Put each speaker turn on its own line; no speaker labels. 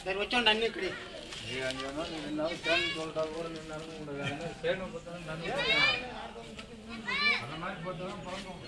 சரி வச்சோம் அண்ணி இப்படி
நீ அந்த மாதிரி தான் பழக்கம்.